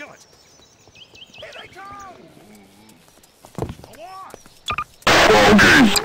Kill it. Here they come! Go on! Damn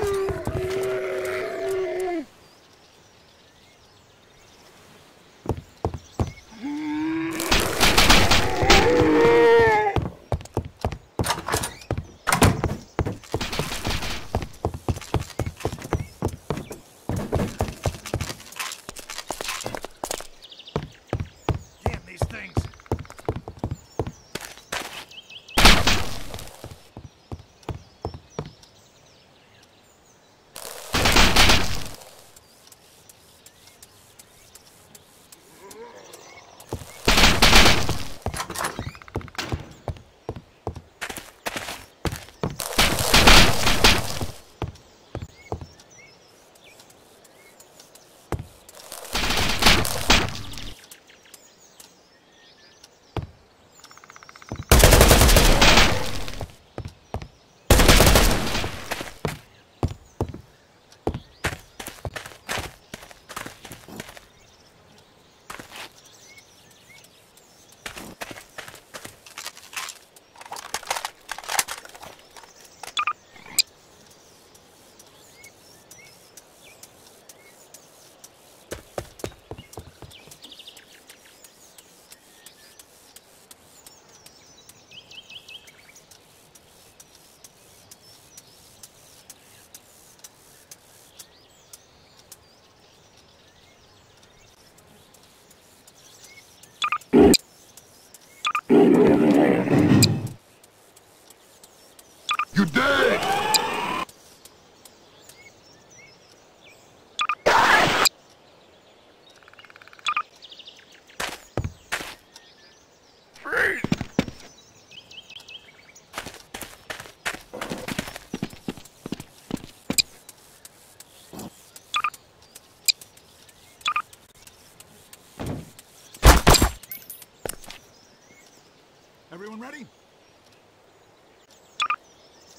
Everyone ready?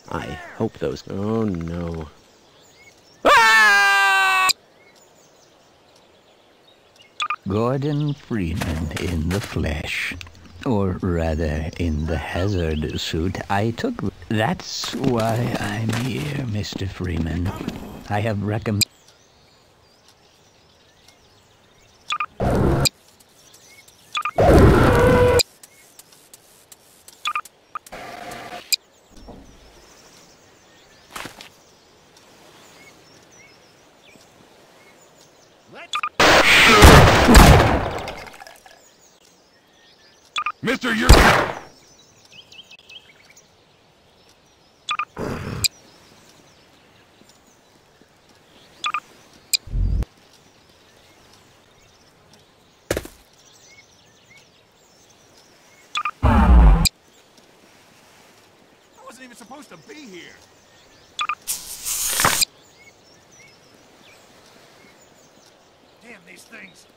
I hope those. Oh no. Ah! Gordon Freeman in the flesh. Or rather, in the hazard suit. I took. That's why I'm here, Mr. Freeman. I have recommended. Mister, you're... Wasn't even supposed to be here. Damn these things.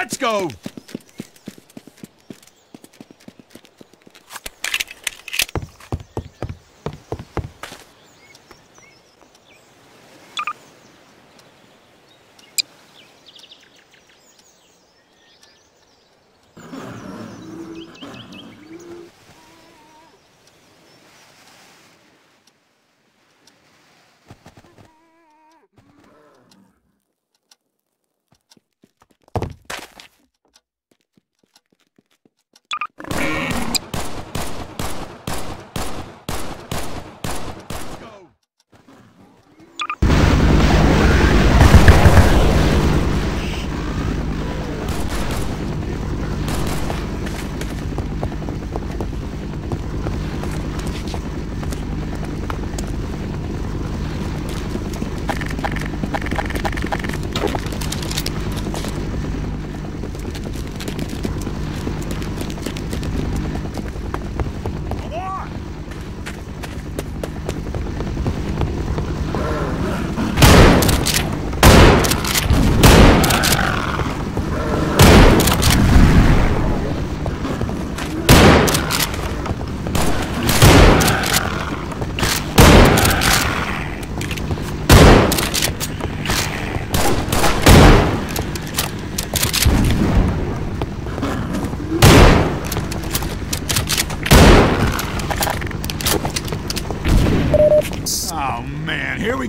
Let's go!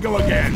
We go again.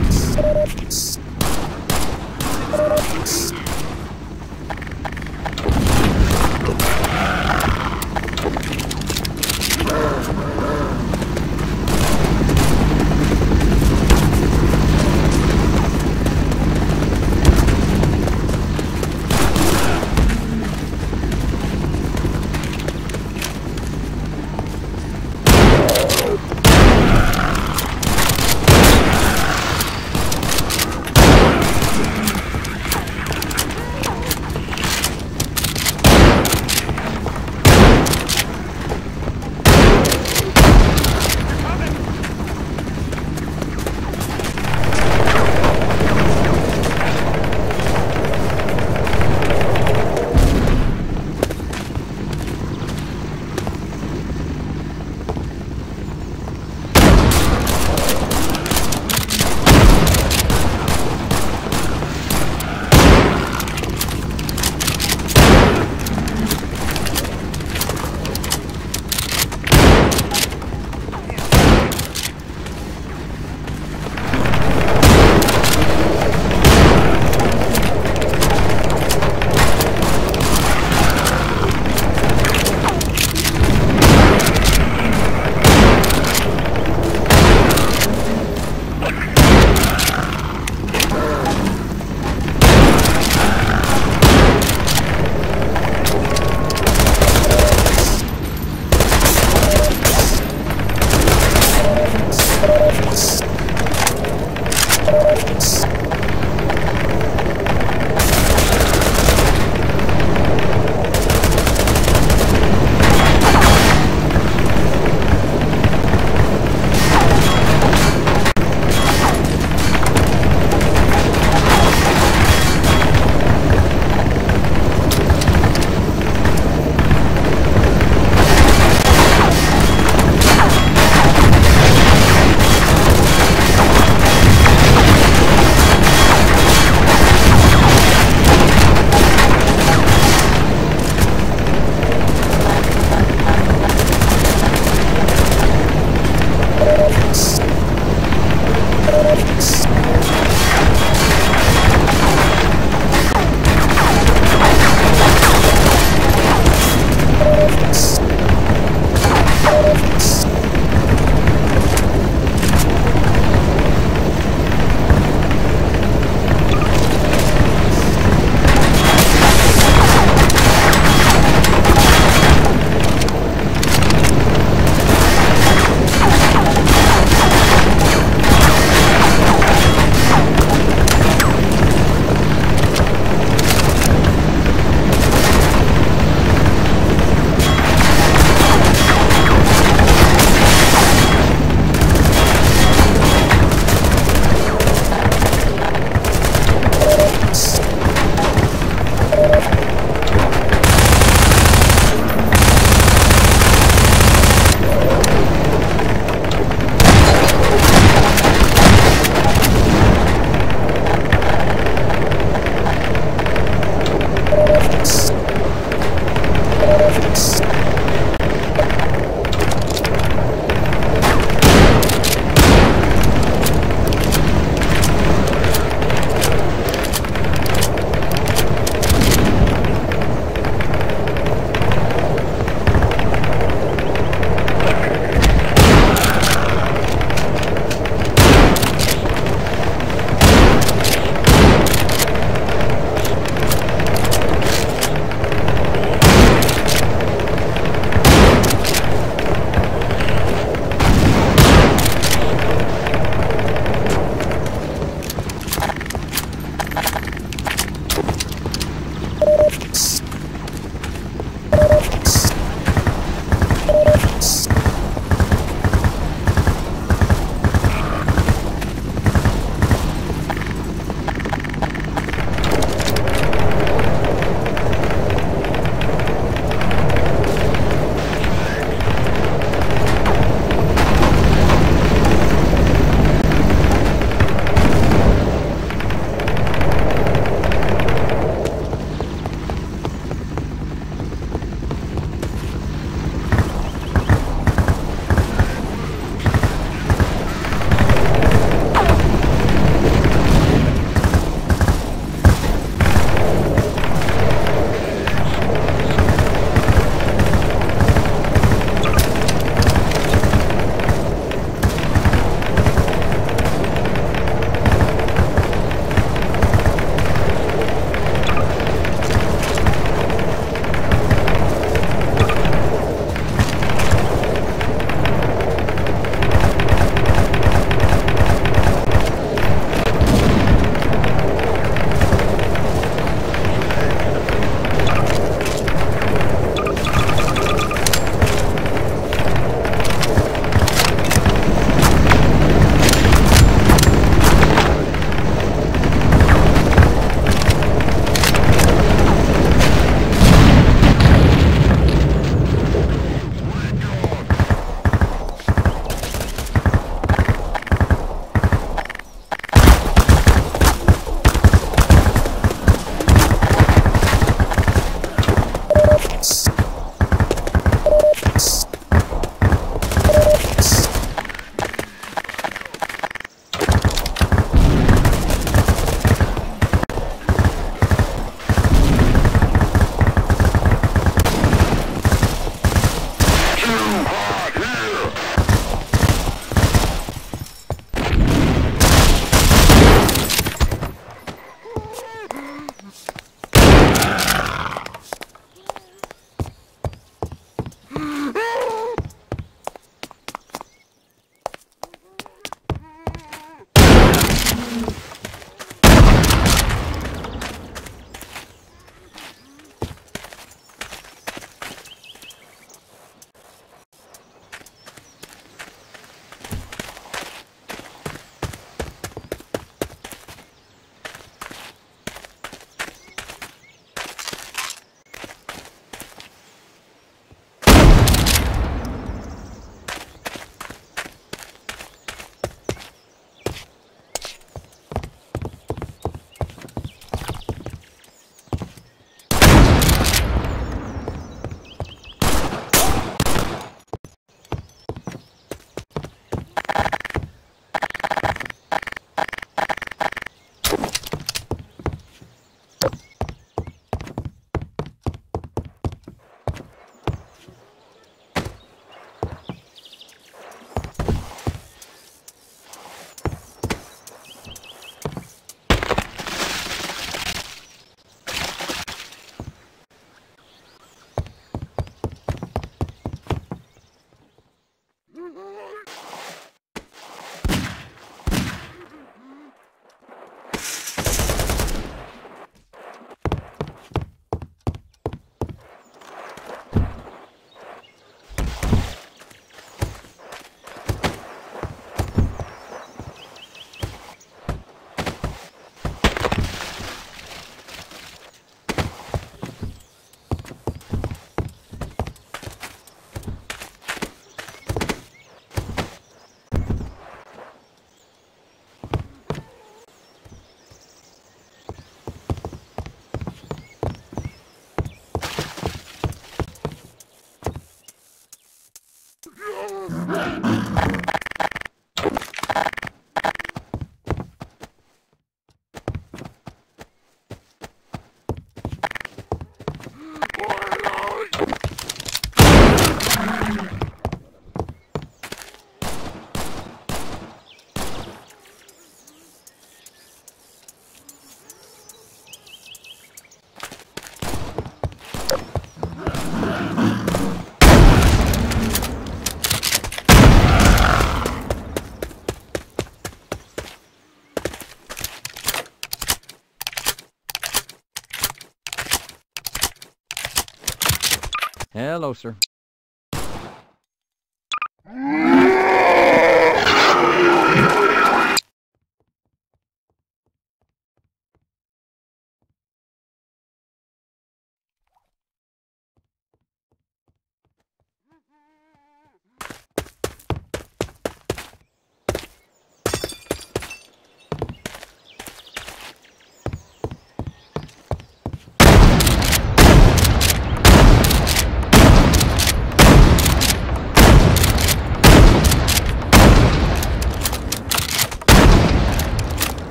Hello, sir.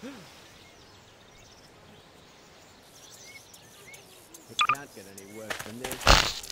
It can't get any worse than this.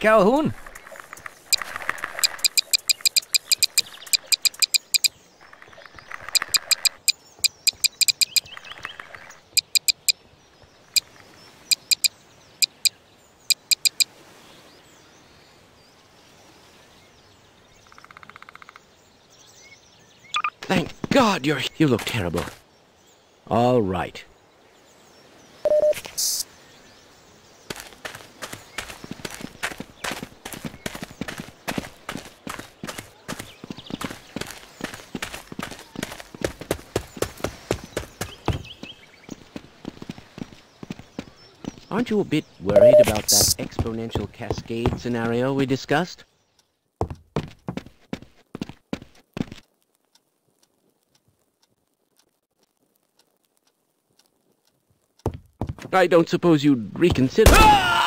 Calhoun. Thank God you're. You look terrible. All right. Aren't you a bit worried about that exponential cascade scenario we discussed? I don't suppose you'd reconsider. Ah!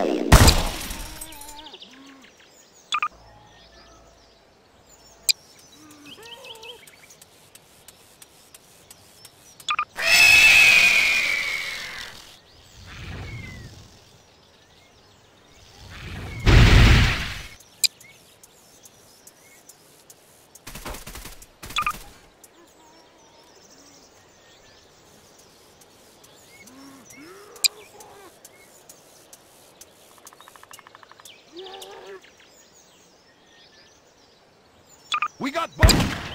Aliens. We got both.